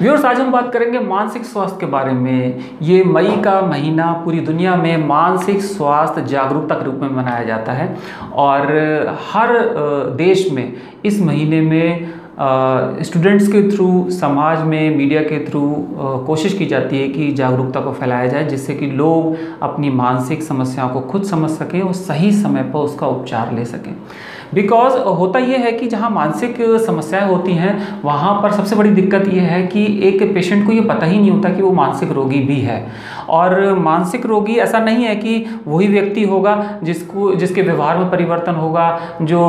Viewers आज हम बात करेंगे मानसिक स्वास्थ्य के बारे में। ये मई का महीना पूरी दुनिया में मानसिक स्वास्थ्य जागरूकता के रूप में मनाया जाता है और हर देश में इस महीने में स्टूडेंट्स के थ्रू समाज में मीडिया के थ्रू कोशिश की जाती है कि जागरूकता को फैलाया जाए जिससे कि लोग अपनी मानसिक समस्याओं को खुद समझ सकें और सही समय पर उसका उपचार ले सकें। बिकॉज़ होता यह है कि जहाँ मानसिक समस्याएँ होती हैं, वहाँ पर सबसे बड़ी दिक्कत यह है कि एक पेशेंट को ये पता ही नहीं होता कि वो मानसिक रोगी भी है। और मानसिक रोगी, ऐसा नहीं है कि वही व्यक्ति होगा जिसको, जिसके व्यवहार में परिवर्तन होगा, जो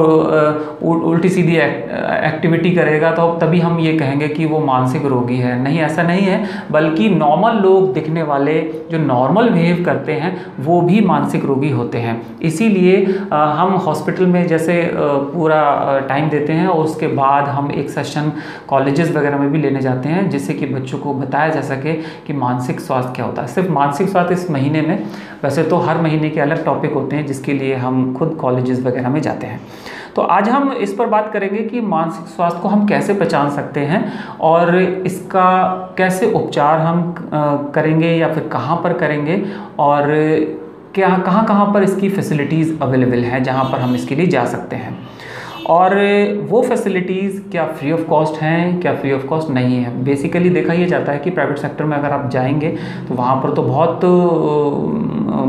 उल्टी सीधी एक्टिविटी करेगा तो तभी हम ये कहेंगे कि वो मानसिक रोगी है। नहीं, ऐसा नहीं है, बल्कि नॉर्मल लोग दिखने वाले, जो नॉर्मल बिहेव करते हैं, वो भी मानसिक रोगी होते हैं। इसीलिए हम हॉस्पिटल में जैसे पूरा टाइम देते हैं, और उसके बाद हम एक सेशन कॉलेजेस वगैरह में भी लेने जाते हैं, जिससे कि बच्चों को बताया जा सके कि मानसिक स्वास्थ्य क्या होता है। सिर्फ़ मानसिक स्वास्थ्य इस महीने में वैसे तो हर महीने के अलग टॉपिक होते हैं, जिसके लिए हम खुद कॉलेजेस वगैरह में जाते हैं। तो आज हम इस पर बात करेंगे कि मानसिक स्वास्थ्य को हम कैसे पहचान सकते हैं और इसका कैसे उपचार हम करेंगे या फिर कहाँ पर करेंगे और क्या कहाँ कहाँ पर इसकी फैसिलिटीज़ अवेलेबल हैं, जहाँ पर हम इसके लिए जा सकते हैं। और वो फैसिलिटीज़ क्या फ्री ऑफ़ कॉस्ट हैं, क्या फ्री ऑफ़ कॉस्ट नहीं है? बेसिकली देखा ये जाता है कि प्राइवेट सेक्टर में अगर आप जाएँगे तो वहाँ पर तो बहुत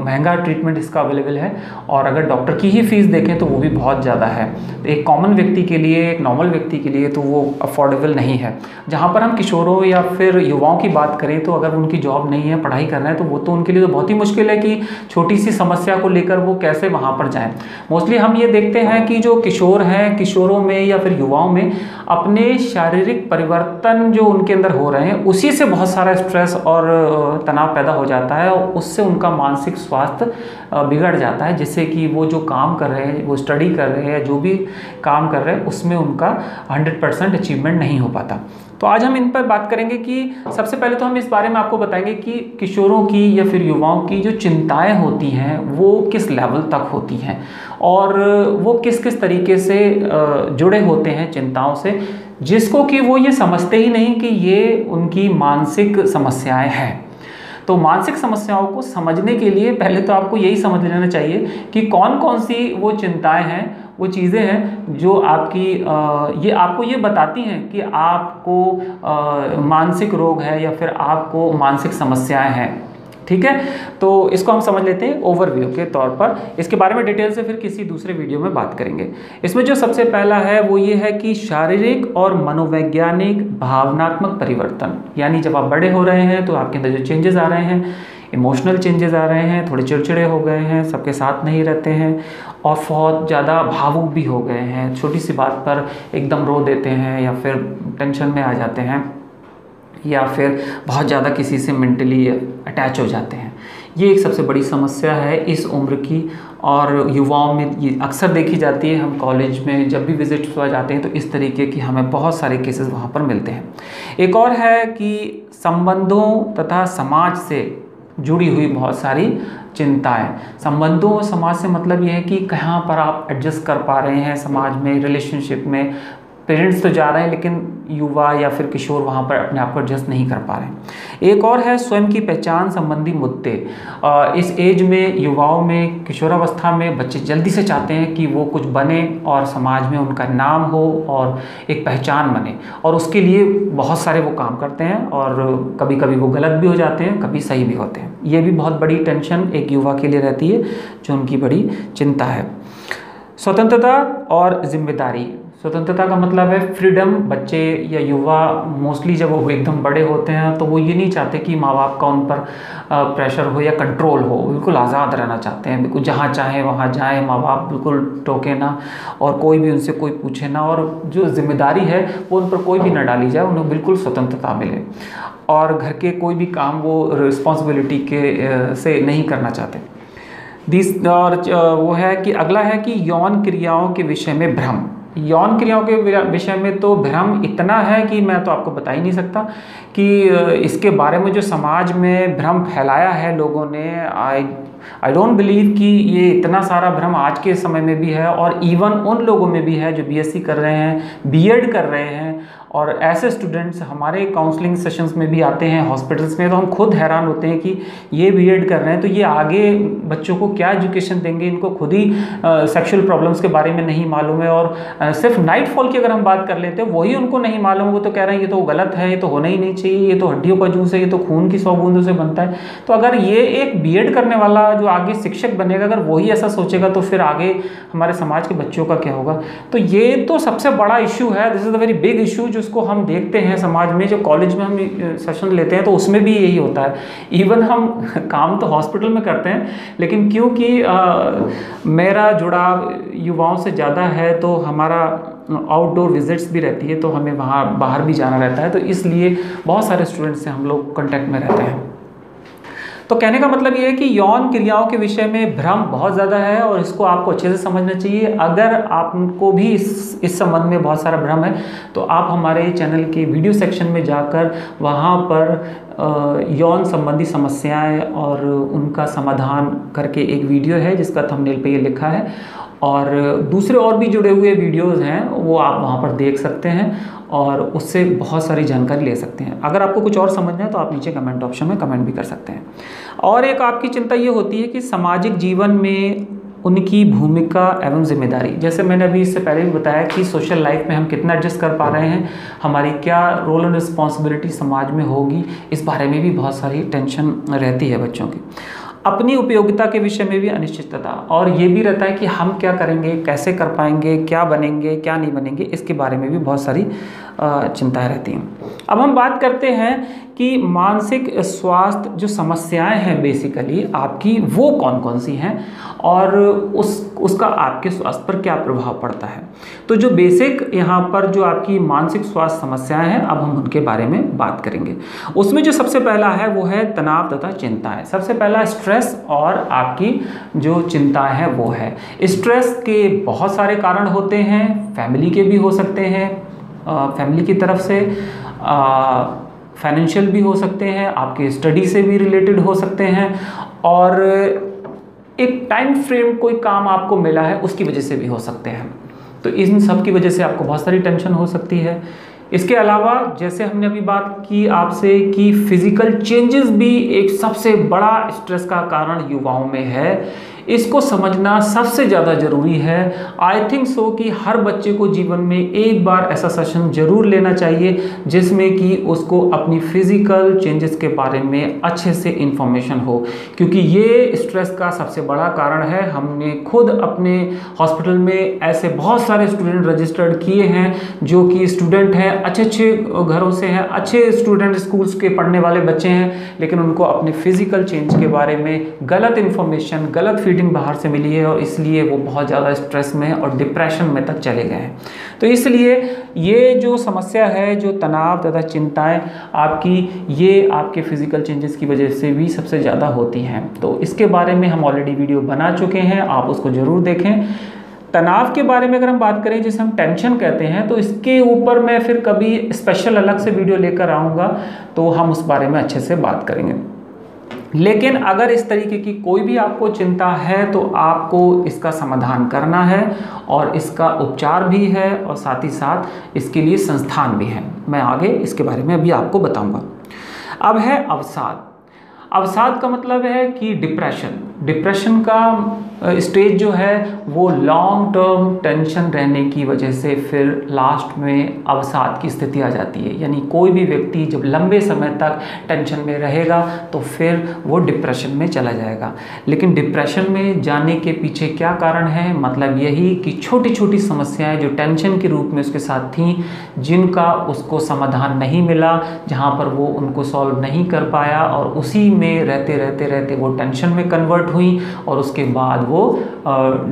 महँगा ट्रीटमेंट इसका अवेलेबल है और अगर डॉक्टर की ही फ़ीस देखें तो वो भी बहुत ज़्यादा है। तो एक कॉमन व्यक्ति के लिए, एक नॉर्मल व्यक्ति के लिए तो वो अफोर्डेबल नहीं है। जहाँ पर हम किशोरों या फिर युवाओं की बात करें तो अगर उनकी जॉब नहीं है, पढ़ाई कर रहे हैं तो वो तो उनके लिए तो बहुत ही मुश्किल है कि छोटी सी समस्या को लेकर वो कैसे वहाँ पर जाएँ। मोस्टली हम ये देखते हैं कि जो किशोर हैं किशोरों में या फिर युवाओं में, अपने शारीरिक परिवर्तन जो उनके अंदर हो रहे हैं, उसी से बहुत सारा स्ट्रेस और तनाव पैदा हो जाता है और उससे उनका मानसिक स्वास्थ्य बिगड़ जाता है। जिससे कि वो जो काम कर रहे हैं, वो स्टडी कर रहे हैं या जो भी काम कर रहे हैं, उसमें उनका 100 परसेंट अचीवमेंट नहीं हो पाता। तो आज हम इन पर बात करेंगे कि सबसे पहले तो हम इस बारे में आपको बताएँगे कि किशोरों की या फिर युवाओं की जो चिंताएँ होती हैं, वो किस लेवल तक होती हैं? और वो किस किस तरीके से जुड़े होते हैं चिंताओं से, जिसको कि वो ये समझते ही नहीं कि ये उनकी मानसिक समस्याएँ हैं। तो मानसिक समस्याओं को समझने के लिए पहले तो आपको यही समझ लेना चाहिए कि कौन कौन सी वो चिंताएँ हैं वो चीज़ें हैं जो आपकी ये आपको ये बताती हैं कि आपको मानसिक रोग है या फिर आपको मानसिक समस्याएँ हैं। ठीक है? तो इसको हम समझ लेते हैं ओवरव्यू के तौर पर। इसके बारे में डिटेल से फिर किसी दूसरे वीडियो में बात करेंगे। इसमें जो सबसे पहला है वो ये है कि शारीरिक और मनोवैज्ञानिक भावनात्मक परिवर्तन, यानी जब आप बड़े हो रहे हैं तो आपके अंदर जो चेंजेस आ रहे हैं इमोशनल चेंजेस आ रहे हैं, थोड़े चिड़चिड़े हो गए हैं, सबके साथ नहीं रहते हैं और बहुत ज़्यादा भावुक भी हो गए हैं। छोटी सी बात पर एकदम रो देते हैं या फिर टेंशन में आ जाते हैं या फिर बहुत ज़्यादा किसी से मेंटली अटैच हो जाते हैं। ये एक सबसे बड़ी समस्या है इस उम्र की और युवाओं में ये अक्सर देखी जाती है। हम कॉलेज में जब भी विज़िट हुआ जाते हैं तो इस तरीके की हमें बहुत सारे केसेस वहाँ पर मिलते हैं। एक और है कि संबंधों तथा समाज से जुड़ी हुई बहुत सारी चिंताएँ। संबंधों और समाज से मतलब यह है कि कहाँ पर आप एडजस्ट कर पा रहे हैं समाज में रिलेशनशिप में पेरेंट्स तो जा रहे हैं, लेकिन युवा या फिर किशोर वहाँ पर अपने आप को एडजस्ट नहीं कर पा रहे हैं। एक और है स्वयं की पहचान संबंधी मुद्दे। इस एज में, युवाओं में, किशोरावस्था में बच्चे जल्दी से चाहते हैं कि वो कुछ बने और समाज में उनका नाम हो और एक पहचान बने और उसके लिए बहुत सारे वो काम करते हैं और कभी कभी वो गलत भी हो जाते हैं, कभी सही भी होते हैं। ये भी बहुत बड़ी टेंशन एक युवा के लिए रहती है, जो उनकी बड़ी चिंता है। स्वतंत्रता और ज़िम्मेदारी। स्वतंत्रता का मतलब है फ्रीडम बच्चे या युवा मोस्टली जब वो एकदम बड़े होते हैं तो वो ये नहीं चाहते कि माँ बाप का उन पर प्रेशर हो या कंट्रोल हो. बिल्कुल आज़ाद रहना चाहते हैं. बिल्कुल जहाँ चाहे वहाँ जाए. माँ बाप बिल्कुल टोके ना और कोई भी उनसे कोई पूछे ना और जो ज़िम्मेदारी है, वो उन पर कोई भी ना डाली जाए, उन्हें बिल्कुल स्वतंत्रता मिले. और घर के कोई भी काम वो रिस्पॉन्सिबिलिटी के से नहीं करना चाहते. दिस और वो है कि अगला है कि यौन क्रियाओं के विषय में भ्रम. यौन क्रियाओं के विषय में तो भ्रम इतना है कि मैं तो आपको बता ही नहीं सकता कि इसके बारे में जो समाज में भ्रम फैलाया है लोगों ने आई आई डोंट बिलीव कि ये इतना सारा भ्रम आज के समय में भी है और इवन उन लोगों में भी है जो बीएससी कर रहे हैं बीएड कर रहे हैं और ऐसे स्टूडेंट्स हमारे काउंसलिंग सेशंस में भी आते हैं हॉस्पिटल्स में तो हम खुद हैरान होते हैं कि ये बी कर रहे हैं तो ये आगे बच्चों को क्या एजुकेशन देंगे? इनको खुद ही सेक्शुअल प्रॉब्लम्स के बारे में नहीं मालूम है और आ, सिर्फ़ नाइट फॉल की अगर हम बात कर लेते हैं वही उनको नहीं मालूम वो तो कह रहे हैं ये तो गलत है ये तो होना ही नहीं चाहिए ये तो हड्डियों का जूस है ये तो खून की सौ बूंदों से बनता है। तो अगर ये एक बी करने वाला जो आगे शिक्षक बनेगा अगर वही ऐसा सोचेगा तो फिर आगे हमारे समाज के बच्चों का क्या होगा? तो ये तो सबसे बड़ा इशू है this is a very big issue जिसको हम देखते हैं, समाज में जो कॉलेज में हम सेशन लेते हैं तो उसमें भी यही होता है। इवन हम काम तो हॉस्पिटल में करते हैं, लेकिन क्योंकि मेरा जुड़ाव युवाओं से ज़्यादा है तो हमारा आउटडोर विजिट्स भी रहती है तो हमें वहाँ बाहर भी जाना रहता है तो इसलिए बहुत सारे स्टूडेंट्स से हम लोग कॉन्टैक्ट में रहते हैं। तो कहने का मतलब ये है कि यौन क्रियाओं के विषय में भ्रम बहुत ज़्यादा है और इसको आपको अच्छे से समझना चाहिए। अगर आपको भी इस इस संबंध में बहुत सारा भ्रम है तो आप हमारे चैनल के वीडियो सेक्शन में जाकर वहाँ पर यौन संबंधी समस्याएँ और उनका समाधान करके एक वीडियो है, जिसका थंबनेल पे ये लिखा है। और दूसरे और भी जुड़े हुए वीडियोस हैं, वो आप वहाँ पर देख सकते हैं और उससे बहुत सारी जानकारी ले सकते हैं। अगर आपको कुछ और समझना है तो आप नीचे कमेंट ऑप्शन में कमेंट भी कर सकते हैं। और एक आपकी चिंता ये होती है कि सामाजिक जीवन में उनकी भूमिका एवं ज़िम्मेदारी, जैसे मैंने अभी इससे पहले भी बताया कि सोशल लाइफ में हम कितना एडजस्ट कर पा रहे हैं, हमारी क्या रोल एंड रिस्पॉन्सिबिलिटी समाज में होगी, इस बारे में भी बहुत सारी टेंशन रहती है बच्चों की। अपनी उपयोगिता के विषय में भी अनिश्चितता। और ये भी रहता है कि हम क्या करेंगे, कैसे कर पाएँगे, क्या बनेंगे, क्या नहीं बनेंगे, इसके बारे में भी बहुत सारी चिंताएँ रहती हैं। अब हम बात करते हैं कि मानसिक स्वास्थ्य जो समस्याएँ हैं बेसिकली आपकी, वो कौन कौन सी हैं और उस, उसका आपके स्वास्थ्य पर क्या प्रभाव पड़ता है। तो जो बेसिक यहाँ पर जो आपकी मानसिक स्वास्थ्य समस्याएँ हैं, अब हम उनके बारे में बात करेंगे। उसमें जो सबसे पहला है, वो है तनाव तथा चिंताएँ सबसे पहला स्ट्रेस और आपकी जो चिंताएँ हैं, वो है। स्ट्रेस के बहुत सारे कारण होते हैं फैमिली के भी हो सकते हैं फैमिली की तरफ़ से फाइनेंशियल भी हो सकते हैं, आपके स्टडी से भी रिलेटेड हो सकते हैं, और एक टाइम फ्रेम कोई काम आपको मिला है, उसकी वजह से भी हो सकते हैं। तो इन सब की वजह से आपको बहुत सारी टेंशन हो सकती है। इसके अलावा, जैसे हमने अभी बात की आपसे कि फ़िज़िकल चेंजेस भी एक सबसे बड़ा स्ट्रेस का कारण युवाओं में है। इसको समझना सबसे ज़्यादा ज़रूरी है। आई थिंक सो कि हर बच्चे को जीवन में एक बार ऐसा सेशन ज़रूर लेना चाहिए, जिसमें कि उसको अपनी फ़िज़िकल चेंजेस के बारे में अच्छे से इंफॉर्मेशन हो। क्योंकि ये स्ट्रेस का सबसे बड़ा कारण है। हमने खुद अपने हॉस्पिटल में ऐसे बहुत सारे स्टूडेंट रजिस्टर्ड किए हैं, जो कि स्टूडेंट हैं अच्छे अच्छे घरों से हैं, अच्छे स्टूडेंट स्कूल्स के पढ़ने वाले बच्चे हैं, लेकिन उनको अपने फ़िज़िकल चेंज के बारे में गलत इन्फॉर्मेशन गलत फीडिंग बाहर से मिली है और इसलिए वो बहुत ज़्यादा स्ट्रेस में और डिप्रेशन में तक चले गए हैं। तो इसलिए ये जो समस्या है, जो तनाव तथा चिंताएँ आपकी, ये आपके फ़िज़िकल चेंजेस की वजह से भी सबसे ज़्यादा होती हैं। तो इसके बारे में हम ऑलरेडी वीडियो बना चुके हैं, आप उसको ज़रूर देखें। तनाव के बारे में अगर हम बात करें, जिसे हम टेंशन कहते हैं तो इसके ऊपर मैं फिर कभी स्पेशल अलग से वीडियो लेकर आऊँगा तो हम उस बारे में अच्छे से बात करेंगे। लेकिन अगर इस तरीके की कोई भी आपको चिंता है तो आपको इसका समाधान करना है और इसका उपचार भी है और साथ ही साथ इसके लिए संस्थान भी है। मैं आगे इसके बारे में अभी आपको बताऊँगा। अब है अवसाद। अवसाद का मतलब है कि डिप्रेशन डिप्रेशन का स्टेज जो है, वो लॉन्ग टर्म टेंशन रहने की वजह से फिर लास्ट में अवसाद की स्थिति आ जाती है। यानी कोई भी व्यक्ति जब लंबे समय तक टेंशन में रहेगा तो फिर वो डिप्रेशन में चला जाएगा। लेकिन डिप्रेशन में जाने के पीछे क्या कारण है? मतलब यही कि छोटी छोटी समस्याएँ जो टेंशन के रूप में उसके साथ थी, जिनका उसको समाधान नहीं मिला, जहाँ पर वो उनको सॉल्व नहीं कर पाया, और उसी में रहते रहते रहते वो टेंशन में कन्वर्ट हुई और उसके बाद वो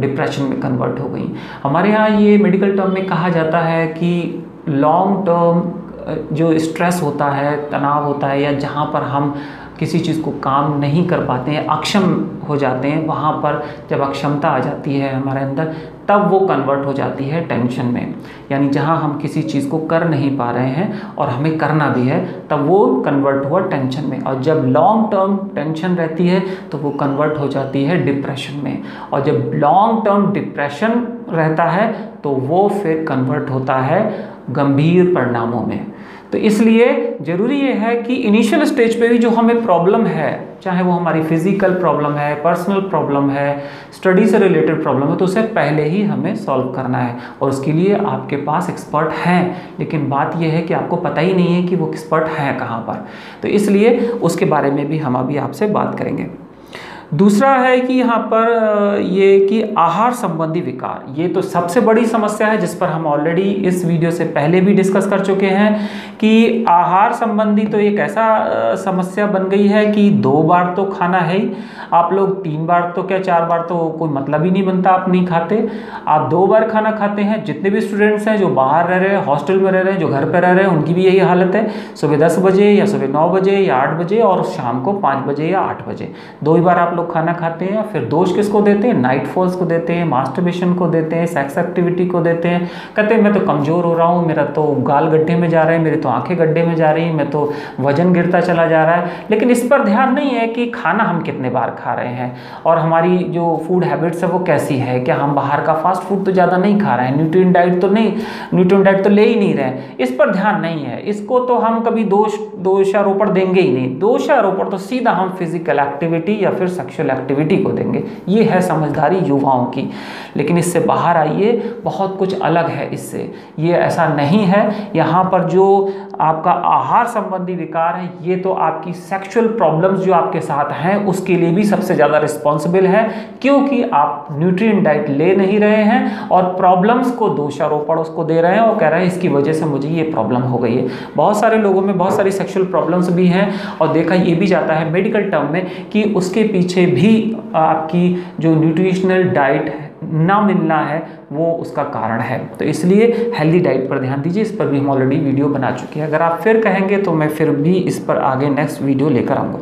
डिप्रेशन में कन्वर्ट हो गई। हमारे यहाँ ये मेडिकल टर्म में कहा जाता है कि लॉन्ग टर्म जो स्ट्रेस होता है, तनाव होता है या जहाँ पर हम किसी चीज़ को काम नहीं कर पाते हैं, अक्षम हो जाते हैं, वहाँ पर जब अक्षमता आ जाती है हमारे अंदर तब वो कन्वर्ट हो जाती है टेंशन में। यानी जहाँ हम किसी चीज़ को कर नहीं पा रहे हैं और हमें करना भी है, तब वो कन्वर्ट हुआ टेंशन में। और जब लॉन्ग टर्म टेंशन रहती है तो वो कन्वर्ट हो जाती है डिप्रेशन में। और जब लॉन्ग टर्म डिप्रेशन रहता है तो वो फिर कन्वर्ट होता है गंभीर परिणामों में। तो इसलिए ज़रूरी ये है कि इनिशियल स्टेज पे भी जो हमें प्रॉब्लम है, चाहे वो हमारी फ़िज़िकल प्रॉब्लम है पर्सनल प्रॉब्लम है स्टडी से रिलेटेड प्रॉब्लम है तो उसे पहले ही हमें सॉल्व करना है। और उसके लिए आपके पास एक्सपर्ट हैं, लेकिन बात यह है कि आपको पता ही नहीं है कि वो एक्सपर्ट हैं कहाँ पर। तो इसलिए उसके बारे में भी हम अभी आपसे बात करेंगे। दूसरा है कि यहाँ पर ये कि आहार संबंधी विकार, ये तो सबसे बड़ी समस्या है जिस पर हम ऑलरेडी इस वीडियो से पहले भी डिस्कस कर चुके हैं कि आहार संबंधी तो एक ऐसा समस्या बन गई है कि दो बार तो खाना है ही। आप लोग तीन बार तो क्या चार बार तो कोई मतलब ही नहीं बनता, आप नहीं खाते। आप दो बार खाना खाते हैं, जितने भी स्टूडेंट्स हैं जो बाहर रह रहे हैं हॉस्टल में रह रहे हैं, जो घर पर रह रहे हैं, उनकी भी यही हालत है। सुबह दस बजे या सुबह नौ बजे या आठ बजे और शाम को पाँच बजे या आठ बजे। दो ही बार आप लोग खाना खाते हैं फिर दोष किसको देते हैं? नाइट फॉल्स को देते हैं मास्टरबेशन को देते हैं सेक्स एक्टिविटी को देते हैं। कहते हैं, मैं तो कमज़ोर हो रहा हूँ, मेरा तो गाल गड्ढे में जा रहे हैं, मेरे तो आँखें गड्ढे में जा रही हैं, मैं तो वज़न गिरता चला जा रहा है। लेकिन इस पर ध्यान नहीं है कि खाना हम कितने बार खा रहे हैं और हमारी जो फ़ूड हैबिट्स है वो कैसी है। क्या हम बाहर का फास्ट फ़ूड तो ज़्यादा नहीं खा रहे हैं? न्यूट्रिय डाइट तो नहीं न्यूट्रिय डाइट तो ले ही नहीं रहे इस पर ध्यान नहीं है। इसको तो हम कभी दोष, दोषारोपण देंगे ही नहीं। दोषारोपण तो सीधा हम फ़िज़िकल एक्टिविटी या फिर सेक्शुअल एक्टिविटी को देंगे। ये है समझदारी युवाओं की। लेकिन इससे बाहर आइए, बहुत कुछ अलग है इससे। ये ऐसा नहीं है। यहाँ पर जो आपका आहार संबंधी विकार है, ये तो आपकी सेक्सुअल प्रॉब्लम्स जो आपके साथ हैं, उसके लिए भी सबसे ज़्यादा रिस्पॉन्सिबल है, क्योंकि आप न्यूट्रिएंट डाइट ले नहीं रहे हैं और प्रॉब्लम्स को दोषारोपण उसको दे रहे हैं और कह रहे हैं, इसकी वजह से मुझे ये प्रॉब्लम हो गई है। बहुत सारे लोगों में बहुत सारी सेक्शुअल प्रॉब्लम्स भी हैं और देखा ये भी जाता है मेडिकल टर्म में कि उसके पीछे भी आपकी जो न्यूट्रिशनल डाइट ना मिलना है, वो उसका कारण है। तो इसलिए हेल्दी डाइट पर ध्यान दीजिए, इस पर भी हम ऑलरेडी वीडियो बना चुके हैं। अगर आप फिर कहेंगे तो मैं फिर भी इस पर आगे नेक्स्ट वीडियो लेकर आऊँगा।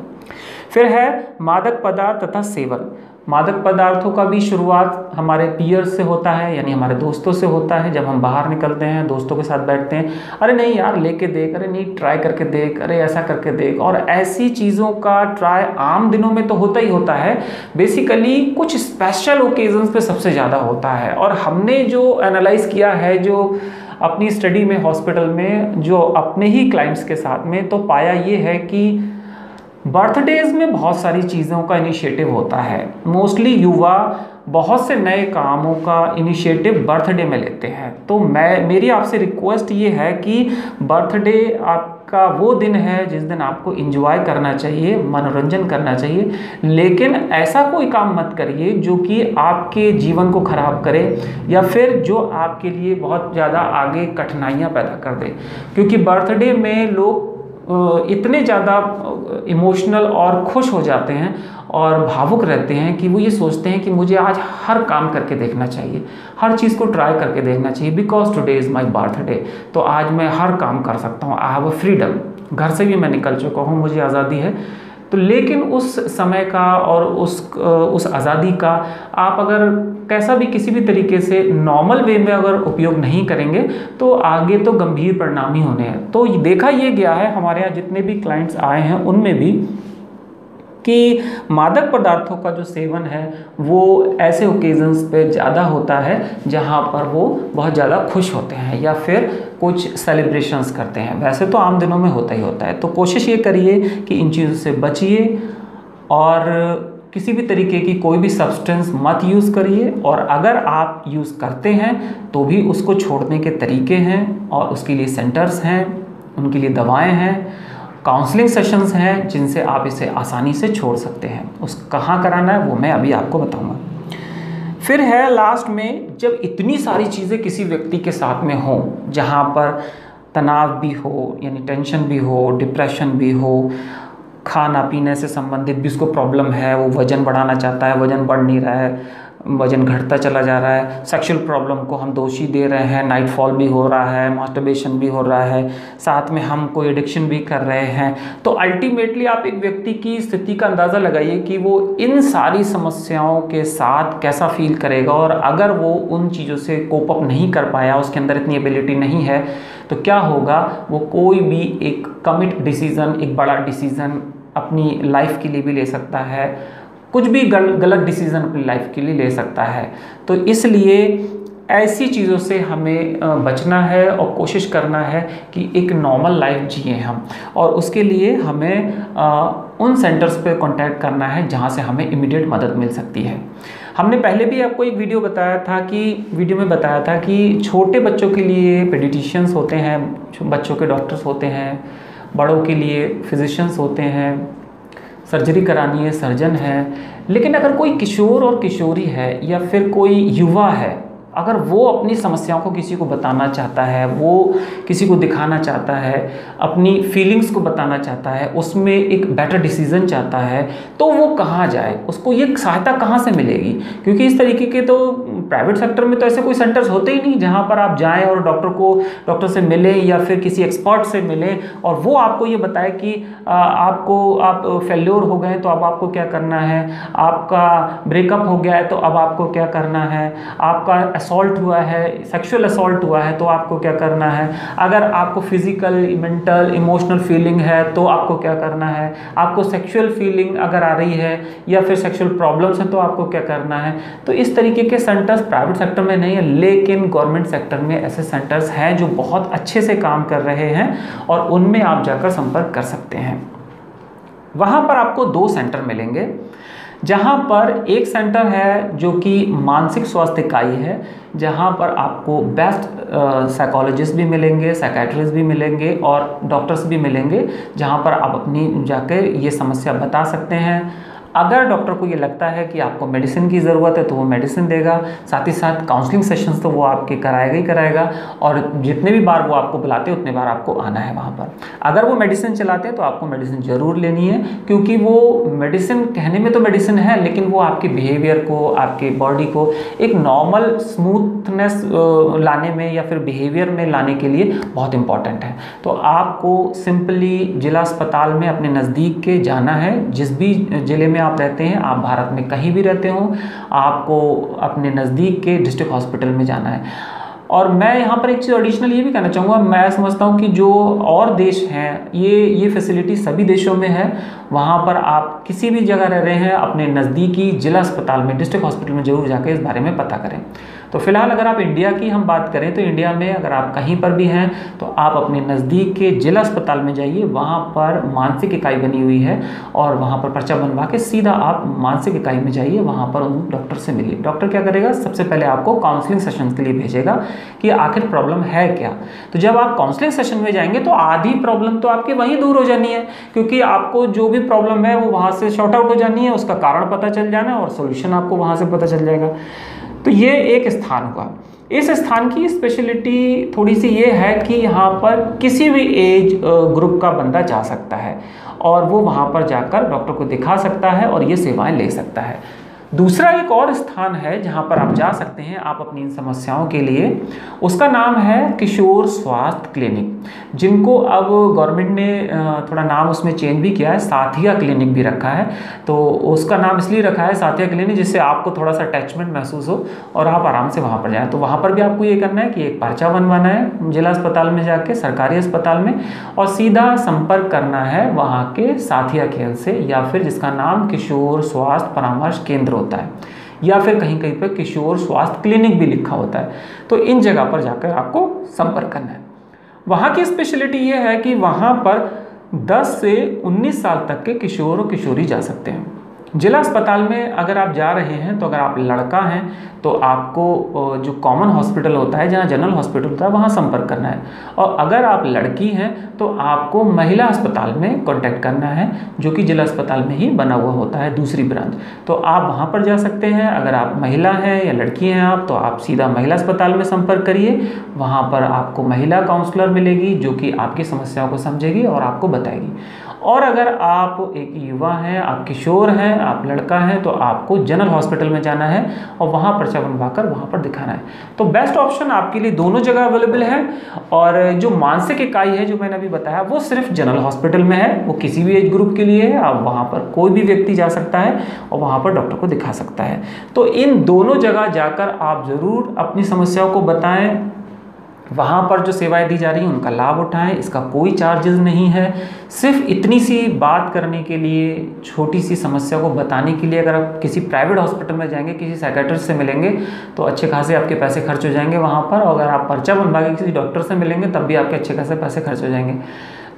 फिर है मादक पदार्थ तथा सेवन। मादक पदार्थों का भी शुरुआत हमारे पीयर्स से होता है, यानी हमारे दोस्तों से होता है। जब हम बाहर निकलते हैं, दोस्तों के साथ बैठते हैं, अरे नहीं यार, लेके देख, अरे नहीं ट्राई करके देख, अरे ऐसा करके देख। और ऐसी चीज़ों का ट्राई आम दिनों में तो होता ही होता है। बेसिकली कुछ स्पेशल ओकेजन्स पे सबसे ज़्यादा होता है। और हमने जो एनालाइज किया है, जो अपनी स्टडी में हॉस्पिटल में, जो अपने ही क्लाइंट्स के साथ में तो पाया ये है कि बर्थडेज में बहुत सारी चीज़ों का इनिशिएटिव होता है। मोस्टली युवा बहुत से नए कामों का इनिशिएटिव बर्थडे में लेते हैं। तो मैं, मेरी आपसे रिक्वेस्ट ये है कि बर्थडे आपका वो दिन है जिस दिन आपको इंजॉय करना चाहिए, मनोरंजन करना चाहिए। लेकिन ऐसा कोई काम मत करिए जो कि आपके जीवन को ख़राब करे या फिर जो आपके लिए बहुत ज़्यादा आगे कठिनाइयाँ पैदा कर दे। क्योंकि बर्थडे में लोग इतने ज़्यादा इमोशनल और खुश हो जाते हैं और भावुक रहते हैं कि वो ये सोचते हैं कि मुझे आज हर काम करके देखना चाहिए, हर चीज़ को ट्राई करके देखना चाहिए because today is my birthday तो आज मैं हर काम कर सकता हूँ। आई हैव अ फ्रीडम घर से भी मैं निकल चुका हूँ, मुझे आज़ादी है। तो लेकिन उस समय का और उस उस आज़ादी का आप अगर कैसा भी किसी भी तरीके से नॉर्मल वे में अगर उपयोग नहीं करेंगे तो आगे तो गंभीर परिणाम ही होने हैं। तो देखा ये गया है, हमारे यहाँ जितने भी क्लाइंट्स आए हैं, उनमें भी कि मादक पदार्थों का जो सेवन है, वो ऐसे ओकेजन्स पे ज़्यादा होता है, जहाँ पर वो बहुत ज़्यादा खुश होते हैं या फिर कुछ सेलिब्रेशंस करते हैं। वैसे तो आम दिनों में होता ही होता है। तो कोशिश ये करिए कि इन चीज़ों से बचिए और किसी भी तरीके की कोई भी सब्सटेंस मत यूज़ करिए और अगर आप यूज़ करते हैं तो भी उसको छोड़ने के तरीके हैं और उसके लिए सेंटर्स हैं, उनके लिए दवाएँ हैं काउंसलिंग सेशंस हैं, जिनसे आप इसे आसानी से छोड़ सकते हैं। उस कहाँ कराना है, वो मैं अभी आपको बताऊँगा। फिर है लास्ट में, जब इतनी सारी चीज़ें किसी व्यक्ति के साथ में हों, जहाँ पर तनाव भी हो, यानी टेंशन भी हो डिप्रेशन भी हो खाना पीने से संबंधित भी उसको प्रॉब्लम है, वो वज़न बढ़ाना चाहता है, वज़न बढ़ नहीं रहा है, वज़न घटता चला जा रहा है सेक्सुअल प्रॉब्लम को हम दोषी दे रहे हैं नाइट फॉल भी हो रहा है मास्टरबेशन भी हो रहा है, साथ में हम कोई एडिक्शन भी कर रहे हैं। तो अल्टीमेटली आप एक व्यक्ति की स्थिति का अंदाज़ा लगाइए कि वो इन सारी समस्याओं के साथ कैसा फील करेगा और अगर वो उन चीज़ों से कोप अप नहीं कर पाया, उसके अंदर इतनी एबिलिटी नहीं है तो क्या होगा? वो कोई भी एक कमिट डिसीज़न एक बड़ा डिसीज़न अपनी लाइफ के लिए भी ले सकता है। कुछ भी गल, गलत डिसीज़न अपनी लाइफ के लिए ले सकता है। तो इसलिए ऐसी चीज़ों से हमें बचना है और कोशिश करना है कि एक नॉर्मल लाइफ जिए हम। और उसके लिए हमें उन सेंटर्स पे कांटेक्ट करना है जहाँ से हमें इमीडिएट मदद मिल सकती है। हमने पहले भी आपको एक वीडियो बताया था कि वीडियो में बताया था कि छोटे बच्चों के लिए पेडिटिशियंस होते हैं बच्चों के डॉक्टर्स होते हैं। बड़ों के लिए फिजिशंस होते हैं सर्जरी करानी है सर्जन है। लेकिन अगर कोई किशोर और किशोरी है या फिर कोई युवा है अगर वो अपनी समस्याओं को किसी को बताना चाहता है, वो किसी को दिखाना चाहता है, अपनी फीलिंग्स को बताना चाहता है, उसमें एक बेटर डिसीज़न चाहता है तो वो कहाँ जाए? उसको ये सहायता कहाँ से मिलेगी? क्योंकि इस तरीके के तो प्राइवेट सेक्टर में तो ऐसे कोई सेंटर्स होते ही नहीं, जहाँ पर आप जाएँ और डॉक्टर को डॉक्टर से मिलें या फिर किसी एक्सपर्ट से मिलें और वो आपको ये बताए कि आपको, आप फेल्योर हो गए तो अब आपको क्या करना है? आपका ब्रेकअप हो गया है तो अब आपको क्या करना है? आपका असॉल्ट हुआ है सेक्सुअल असॉल्ट हुआ है तो आपको क्या करना है? अगर आपको फ़िज़िकल मेंटल इमोशनल फीलिंग है तो आपको क्या करना है? आपको सेक्सुअल फीलिंग अगर आ रही है या फिर सेक्सुअल प्रॉब्लम्स हैं तो आपको क्या करना है? तो इस तरीके के सेंटर्स प्राइवेट सेक्टर में नहीं है, लेकिन गवर्नमेंट सेक्टर में ऐसे सेंटर्स हैं जो बहुत अच्छे से काम कर रहे हैं और उनमें आप जाकर संपर्क कर सकते हैं। वहाँ पर आपको दो सेंटर मिलेंगे। जहाँ पर एक सेंटर है जो कि मानसिक स्वास्थ्य इकाई है, जहाँ पर आपको बेस्ट साइकोलॉजिस्ट भी मिलेंगे साइकेट्रिस्ट भी मिलेंगे और डॉक्टर्स भी मिलेंगे, जहाँ पर आप अपनी जाकर ये समस्या बता सकते हैं। अगर डॉक्टर को ये लगता है कि आपको मेडिसिन की ज़रूरत है तो वो मेडिसिन देगा। साथ ही साथ काउंसलिंग सेशंस तो वो आपके कराएगा ही कराएगा, और जितने भी बार वो आपको बुलाते हैं, उतने बार आपको आना है वहाँ पर। अगर वो मेडिसिन चलाते हैं तो आपको मेडिसिन ज़रूर लेनी है, क्योंकि वो मेडिसिन, कहने में तो मेडिसिन है, लेकिन वो आपके बिहेवियर को, आपके बॉडी को एक नॉर्मल स्मूथनेस लाने में या फिर बिहेवियर में लाने के लिए बहुत इंपॉर्टेंट है। तो आपको सिंपली जिला अस्पताल में अपने नज़दीक के जाना है, जिस भी ज़िले में आप रहते हैं, आप भारत में कहीं भी रहते हो, आपको अपने नज़दीक के डिस्ट्रिक्ट हॉस्पिटल में जाना है। और मैं यहाँ पर एक चीज़ एडिशनल ये भी कहना चाहूँगा, मैं समझता हूँ कि जो और देश हैं, ये ये फैसिलिटी सभी देशों में है। वहाँ पर आप किसी भी जगह रह रहे हैं, अपने नज़दीकी जिला अस्पताल में डिस्ट्रिक्ट हॉस्पिटल में ज़रूर जाकर इस बारे में पता करें। तो फ़िलहाल अगर आप इंडिया की हम बात करें तो इंडिया में अगर आप कहीं पर भी हैं तो आप अपने नज़दीक के जिला अस्पताल में जाइए, वहाँ पर मानसिक इकाई बनी हुई है और वहाँ पर पर्चा बनवा के सीधा आप मानसिक इकाई में जाइए, वहाँ पर उन डॉक्टर से मिलिए। डॉक्टर क्या करेगा, सबसे पहले आपको काउंसलिंग सेशन के लिए भेजेगा कि आखिर प्रॉब्लम है क्या। तो जब आप काउंसलिंग सेशन में जाएँगे तो आधी प्रॉब्लम तो आपकी वहीं दूर हो जानी है, क्योंकि आपको जो भी प्रॉब्लम है, वो वहाँ से शॉर्ट आउट हो जानी है, उसका कारण पता चल जाना है और सोल्यूशन आपको वहाँ से पता चल जाएगा। तो ये एक स्थान हुआ। इस स्थान की स्पेशलिटी थोड़ी सी ये है कि यहाँ पर किसी भी एज ग्रुप का बंदा जा सकता है और वो वहाँ पर जाकर डॉक्टर को दिखा सकता है और ये सेवाएँ ले सकता है। दूसरा एक और स्थान है जहाँ पर आप जा सकते हैं, आप अपनी इन समस्याओं के लिए। उसका नाम है किशोर स्वास्थ्य क्लिनिक, जिनको अब गवर्नमेंट ने थोड़ा नाम उसमें चेंज भी किया है, साथिया क्लिनिक भी रखा है। तो उसका नाम इसलिए रखा है साथिया क्लिनिक जिससे आपको थोड़ा सा अटैचमेंट महसूस हो और आप आराम से वहाँ पर जाएँ। तो वहाँ पर भी आपको ये करना है कि एक पर्चा बनवाना है जिला अस्पताल में जाके, सरकारी अस्पताल में और सीधा संपर्क करना है वहाँ के साथिया खेल से या फिर जिसका नाम किशोर स्वास्थ्य परामर्श केंद्र होता है। या फिर कहीं कहीं पर किशोर स्वास्थ्य क्लिनिक भी लिखा होता है। तो इन जगह पर जाकर आपको संपर्क करना है। वहाँ की स्पेशलिटी ये है कि वहाँ पर 10 से 19 साल तक के किशोर और किशोरी जा सकते हैं। जिला अस्पताल में अगर आप जा रहे हैं तो अगर आप लड़का हैं तो आपको जो कॉमन हॉस्पिटल होता है, जहाँ जनरल हॉस्पिटल होता है, वहाँ संपर्क करना है। और अगर आप लड़की हैं तो आपको महिला अस्पताल में कांटेक्ट करना है, जो कि जिला अस्पताल में ही बना हुआ होता है, दूसरी ब्रांच। तो आप वहाँ पर जा सकते हैं। अगर आप महिला हैं या लड़की हैं आप तो आप सीधा महिला अस्पताल में संपर्क करिए। वहाँ पर आपको महिला काउंसलर मिलेगी, जो कि आपकी समस्याओं को समझेगी और आपको बताएगी। और अगर आप एक युवा हैं, आप किशोर हैं, आप लड़का हैं तो आपको जनरल हॉस्पिटल में जाना है और वहाँ पर्चा बनवा कर वहाँ पर दिखाना है। तो बेस्ट ऑप्शन आपके लिए दोनों जगह अवेलेबल है और जो मानसिक इकाई है, जो मैंने अभी बताया, वो सिर्फ़ जनरल हॉस्पिटल में है। वो किसी भी एज ग्रुप के लिए है, आप वहाँ पर कोई भी व्यक्ति जा सकता है और वहाँ पर डॉक्टर को दिखा सकता है। तो इन दोनों जगह जाकर आप ज़रूर अपनी समस्याओं को बताएँ वहाँ पर जो सेवाएँ दी जा रही हैं, उनका लाभ उठाएँ, इसका कोई चार्जेस नहीं है। सिर्फ़ इतनी सी बात करने के लिए, छोटी सी समस्या को बताने के लिए अगर आप किसी प्राइवेट हॉस्पिटल में जाएँगे, किसी साइकेट्रिस्ट से मिलेंगे तो अच्छे खासे आपके पैसे खर्च हो जाएँगे वहाँ पर, और अगर आप पर्चा बनवा के किसी डॉक्टर से मिलेंगे, तब भी आपके अच्छे खासे पैसे खर्च हो जाएँगे।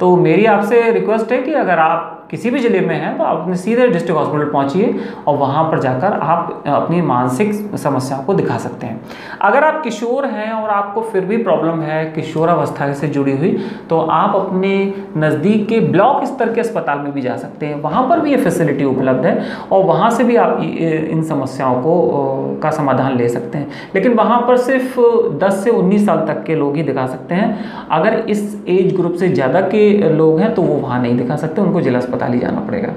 तो मेरी आपसे रिक्वेस्ट है कि अगर आप किसी भी ज़िले में हैं तो आप अपने सीधे डिस्ट्रिक्ट हॉस्पिटल पहुंचिए और वहाँ पर जाकर आप अपनी मानसिक समस्याओं को दिखा सकते हैं। अगर आप किशोर हैं और आपको फिर भी प्रॉब्लम है किशोरावस्था से जुड़ी हुई तो आप अपने नज़दीक के ब्लॉक स्तर के अस्पताल में भी जा सकते हैं। वहाँ पर भी ये फैसिलिटी उपलब्ध है और वहाँ से भी आप इन समस्याओं को का समाधान ले सकते हैं। लेकिन वहाँ पर सिर्फ़ 10 से 19 साल तक के लोग ही दिखा सकते हैं। अगर इस एज ग्रुप से ज़्यादा के लोग हैं तो वो वहाँ नहीं दिखा सकते, उनको जिला अस्पताल ही जाना पड़ेगा।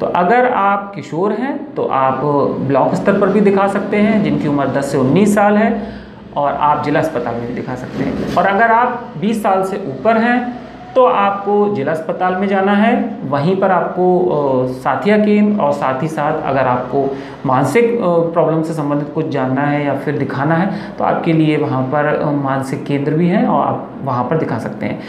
तो अगर आप किशोर हैं तो आप ब्लॉक स्तर पर भी दिखा सकते हैं, जिनकी उम्र 10 से 19 साल है, और आप जिला अस्पताल में भी दिखा सकते हैं। और अगर आप 20 साल से ऊपर हैं तो आपको जिला अस्पताल में जाना है, वहीं पर आपको साथिया केंद्र और साथ ही साथ अगर आपको मानसिक प्रॉब्लम से संबंधित कुछ जानना है या फिर दिखाना है तो आपके लिए वहाँ पर मानसिक केंद्र भी हैं, और आप वहाँ पर दिखा सकते हैं।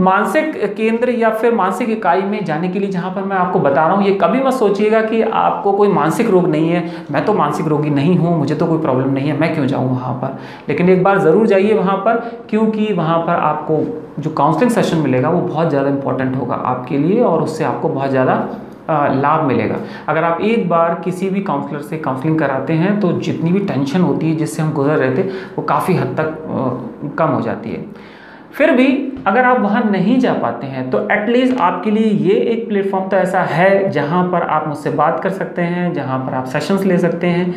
मानसिक केंद्र या फिर मानसिक इकाई में जाने के लिए जहाँ पर मैं आपको बता रहा हूँ, ये कभी मत सोचिएगा कि आपको कोई मानसिक रोग नहीं है। मैं तो मानसिक रोगी नहीं हूँ, मुझे तो कोई प्रॉब्लम नहीं है, मैं क्यों जाऊँ वहाँ पर? लेकिन एक बार ज़रूर जाइए वहाँ पर, क्योंकि वहाँ पर आपको जो काउंसलिंग सेशन मिलेगा, वो बहुत ज़्यादा इंपॉर्टेंट होगा आपके लिए और उससे आपको बहुत ज़्यादा लाभ मिलेगा। अगर आप एक बार किसी भी काउंसलर से काउंसलिंग कराते हैं तो जितनी भी टेंशन होती है, जिससे हम गुजर रहे थे, वो काफ़ी हद तक कम हो जाती है। फिर भी अगर आप वहाँ नहीं जा पाते हैं तो एटलीस्ट आपके लिए ये एक प्लेटफॉर्म तो ऐसा है जहाँ पर आप मुझसे बात कर सकते हैं, जहाँ पर आप सेशंस ले सकते हैं।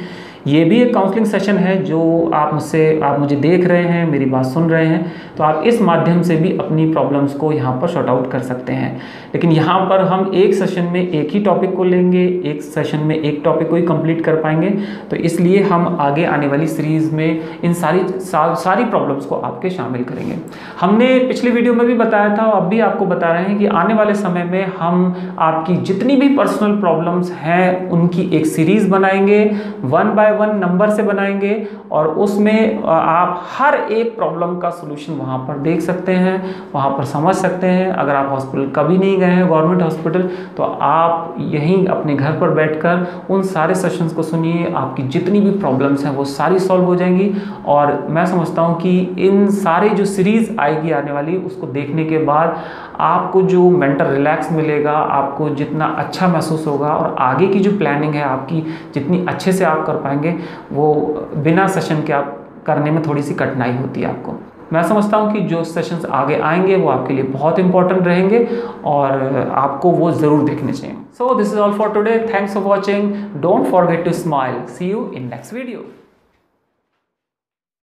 ये भी एक काउंसलिंग सेशन है जो आप मुझसे आप मुझे देख रहे हैं मेरी बात सुन रहे हैं तो आप इस माध्यम से भी अपनी प्रॉब्लम्स को यहाँ पर शॉर्ट आउट कर सकते हैं। लेकिन यहाँ पर हम एक सेशन में एक ही टॉपिक को लेंगे एक सेशन में एक टॉपिक को ही कंप्लीट कर पाएँगे तो इसलिए हम आगे आने वाली सीरीज़ में इन सारी सा, सारी प्रॉब्लम्स को आपके शामिल करेंगे। हमने पिछली वीडियो में भी बताया था अब भी आपको बता रहे हैं कि आने वाले समय में हम आपकी जितनी भी पर्सनल प्रॉब्लम्स हैं उनकी एक सीरीज़ बनाएँगे वन बाय वन नंबर से बनाएँगे और उसमें आप हर एक प्रॉब्लम का सोल्यूशन वहाँ पर देख सकते हैं, वहाँ पर समझ सकते हैं। अगर आप हॉस्पिटल कभी नहीं गए हैं गवर्नमेंट हॉस्पिटल तो आप यहीं अपने घर पर बैठकर उन सारे सेशंस को सुनिए। आपकी जितनी भी प्रॉब्लम्स हैं, वो सारी सॉल्व हो जाएँगी। और मैं समझता हूँ कि इन सारे जो सीरीज़ आएगी आने वाली, उसको देखने के बाद आपको जो मेंटल रिलैक्स मिलेगा, आपको जितना अच्छा महसूस होगा और आगे की जो प्लानिंग है आपकी, जितनी अच्छे से आप कर पाएँगे वो बिना सेशन के आप करने में थोड़ी सी कठिनाई होती है आपको। मैं समझता हूँ कि जो सेशंस आगे आएँगे, वो आपके लिए बहुत इंपॉर्टेंट रहेंगे और आपको वो ज़रूर देखने चाहिए। So this is all for today thanks for watching don't forget to smile see you in next video